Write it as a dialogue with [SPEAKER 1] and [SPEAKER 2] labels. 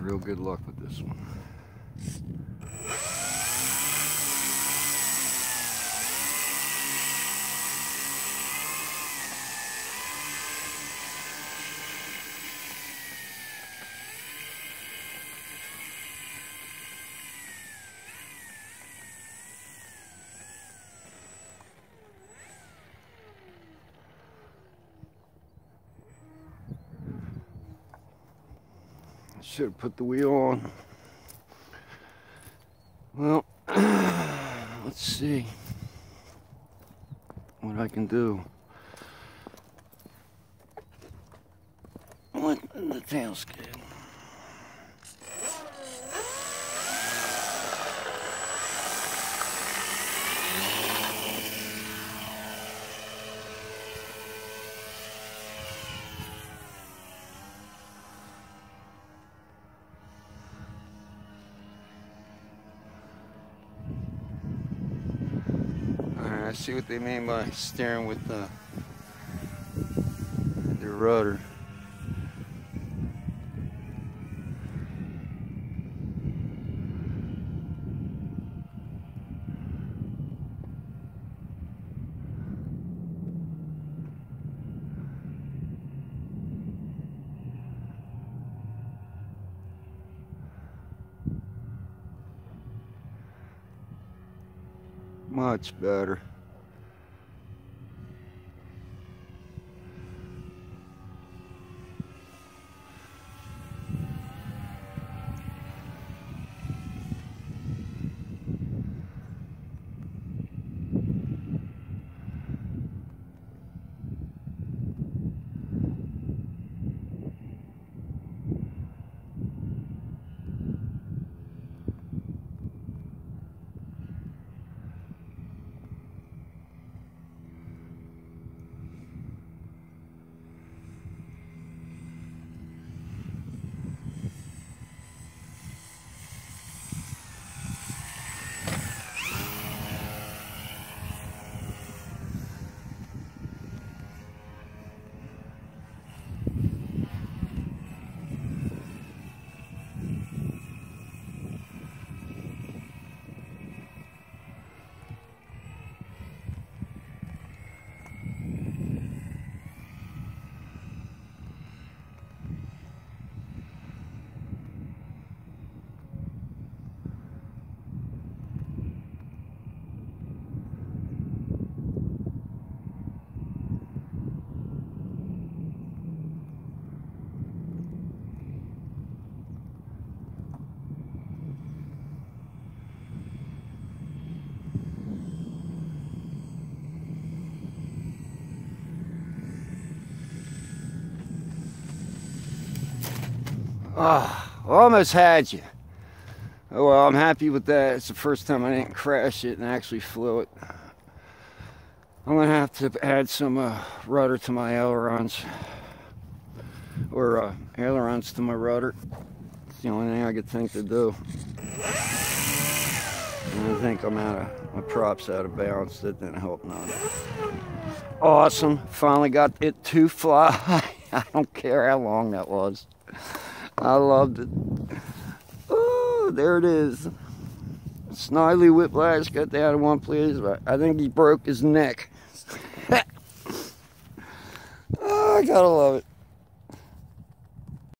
[SPEAKER 1] real good luck with this one. Should have put the wheel on. Well, let's see what I can do. What the tailskid? Alright, I see what they mean by steering with the, the rudder. Much better. Ah, almost had you. Oh well, I'm happy with that. It's the first time I didn't crash it and actually flew it. I'm gonna have to add some uh, rudder to my ailerons, or uh, ailerons to my rudder. It's the only thing I could think to do. And I think I'm out of my props out of bounds. That didn't help none. Awesome! Finally got it to fly. I don't care how long that was. I loved it. Oh, there it is. Snidely Whiplash got down in one place, but I think he broke his neck. oh, I gotta love it.